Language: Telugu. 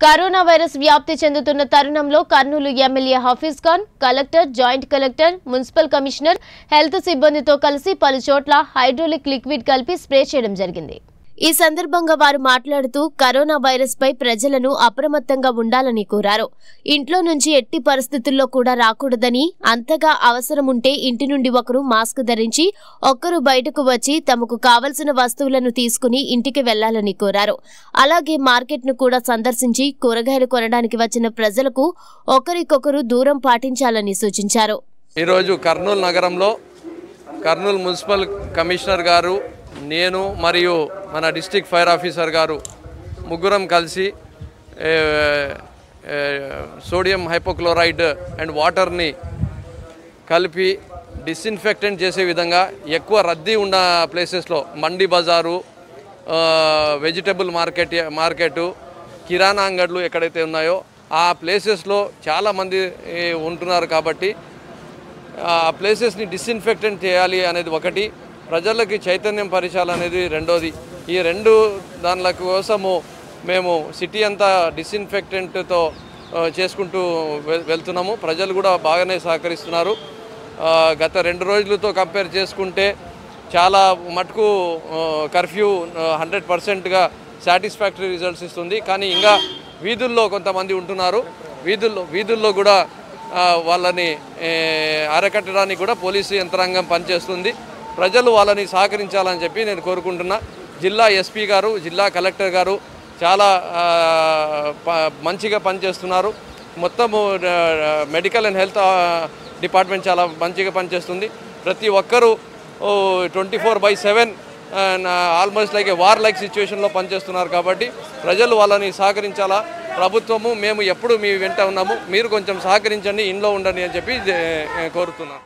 కరోనా వైరస్ వ్యాప్తి చెందుతున్న తరుణంలో Kurnool MLA Hafeez Khan collector joint collector municipal commissioner health సిబ్బందితో కలిసి పలు చోట్ల హైడ్రోలిక్ లిక్విడ్ కలిపి స్ప్రే చేయడం జరిగింది. ఈ సందర్భంగా వారు మాట్లాడుతూ కరోనా వైరస్ పై ప్రజలను అప్రమత్తంగా ఉండాలని కోరారు. ఇంట్లో నుంచి ఎట్టి పరిస్థితుల్లో కూడా రాకూడదని అంతగా అవసరం ఉంటే ఇంటి నుండి ఒకరు మాస్క్ ధరించి ఒక్కరు బయటకు వచ్చి తమకు కావలసిన వస్తువులను తీసుకుని ఇంటికి వెళ్ళాలని కోరారు. అలాగే మార్కెట్ను కూడా సందర్శించి కూరగాయలు కొనడానికి వచ్చిన ప్రజలకు ఒకరికొకరు దూరం పాటించాలని సూచించారు. ఈరోజు కర్నూలు నగరంలో కర్నూలు మున్సిపల్ కమిషనర్ గారు నేను మరియు మన డిస్టిక్ ఫైర్ ఆఫీసర్ గారు ముగ్గురం కలిసి సోడియం హైపోక్లోరైడ్ అండ్ వాటర్ని కలిపి డిస్ఇన్ఫెక్టెంట్ చేసే విధంగా ఎక్కువ రద్దీ ఉన్న ప్లేసెస్లో మండి బజారు వెజిటబుల్ మార్కెట్ మార్కెట్ కిరాణా అంగడ్లు ఎక్కడైతే ఉన్నాయో ఆ ప్లేసెస్లో చాలామంది ఉంటున్నారు కాబట్టి ఆ ప్లేసెస్ని డిస్ఇన్ఫెక్టెంట్ చేయాలి అనేది ఒకటి. ప్రజలకి చైతన్యం పరిచాలనేది రెండోది. ఈ రెండు దానిల కోసము మేము సిటీ అంతా డిస్ఇన్ఫెక్టెంట్తో చేసుకుంటూ వెళ్తున్నాము. ప్రజలు కూడా బాగానే సహకరిస్తున్నారు. గత రెండు రోజులతో కంపేర్ చేసుకుంటే చాలా మటుకు కర్ఫ్యూ హండ్రెడ్ పర్సెంట్గా సాటిస్ఫాక్టరీ రిజల్ట్స్ ఇస్తుంది. కానీ ఇంకా వీధుల్లో కొంతమంది ఉంటున్నారు. వీధుల్లో వీధుల్లో కూడా వాళ్ళని అరకట్టడానికి కూడా పోలీసు యంత్రాంగం పనిచేస్తుంది. ప్రజలు వాళ్ళని సహకరించాలని చెప్పి నేను కోరుకుంటున్నా. జిల్లా ఎస్పీ గారు జిల్లా కలెక్టర్ గారు చాలా ప- మంచిగా పనిచేస్తున్నారు. మొత్తము మెడికల్ అండ్ హెల్త్ డిపార్ట్మెంట్ చాలా మంచిగా పనిచేస్తుంది. ప్రతి ఒక్కరూ twenty four by seven almost like a war like సిచ్యువేషన్లో పనిచేస్తున్నారు కాబట్టి ప్రజలు వాళ్ళని సహకరించాలా? ప్రభుత్వము మేము ఎప్పుడు మీ వెంట ఉన్నాము. మీరు కొంచెం సహకరించండి ఇంట్లో ఉండండి అని చెప్పి కోరుతున్నాను